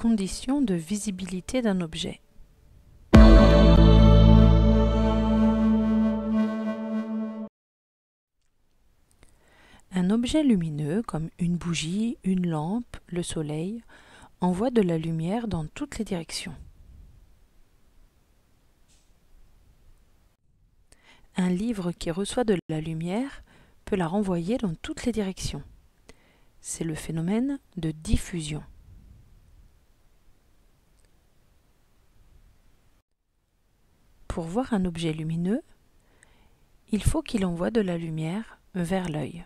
conditions de visibilité d'un objet. Un objet lumineux comme une bougie, une lampe, le soleil envoie de la lumière dans toutes les directions. Un livre qui reçoit de la lumière peut la renvoyer dans toutes les directions. C'est le phénomène de diffusion. Pour voir un objet lumineux, il faut qu'il envoie de la lumière vers l'œil.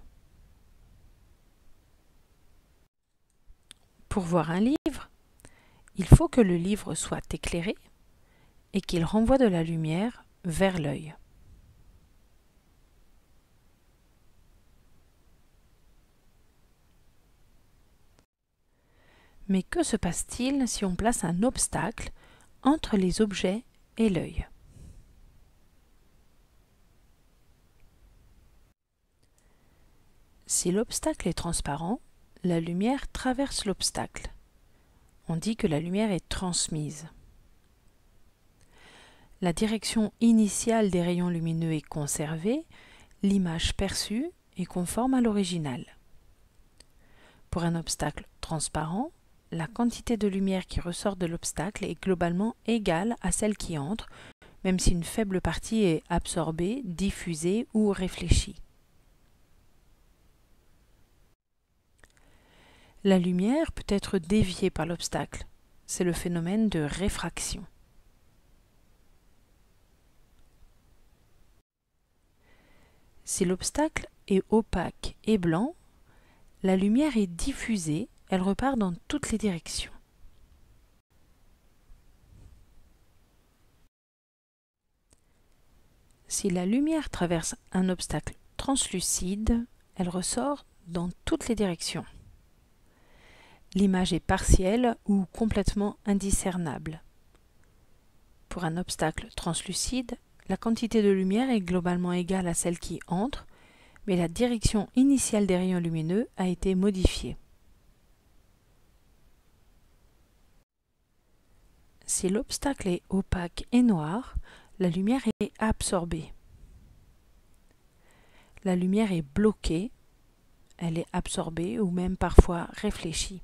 Pour voir un livre, il faut que le livre soit éclairé et qu'il renvoie de la lumière vers l'œil. Mais que se passe-t-il si on place un obstacle entre les objets et l'œil? Si l'obstacle est transparent, la lumière traverse l'obstacle. On dit que la lumière est transmise. La direction initiale des rayons lumineux est conservée, l'image perçue est conforme à l'original. Pour un obstacle transparent, la quantité de lumière qui ressort de l'obstacle est globalement égale à celle qui entre, même si une faible partie est absorbée, diffusée ou réfléchie. La lumière peut être déviée par l'obstacle. C'est le phénomène de réfraction. Si l'obstacle est opaque et blanc, la lumière est diffusée elle repart dans toutes les directions. Si la lumière traverse un obstacle translucide, elle ressort dans toutes les directions. L'image est partielle ou complètement indiscernable. Pour un obstacle translucide, la quantité de lumière est globalement égale à celle qui entre, mais la direction initiale des rayons lumineux a été modifiée. Si l'obstacle est opaque et noir, la lumière est absorbée. La lumière est bloquée, elle est absorbée ou même parfois réfléchie.